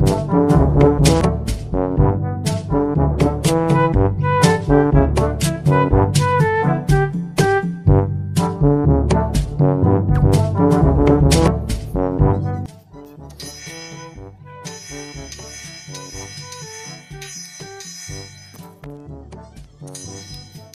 Música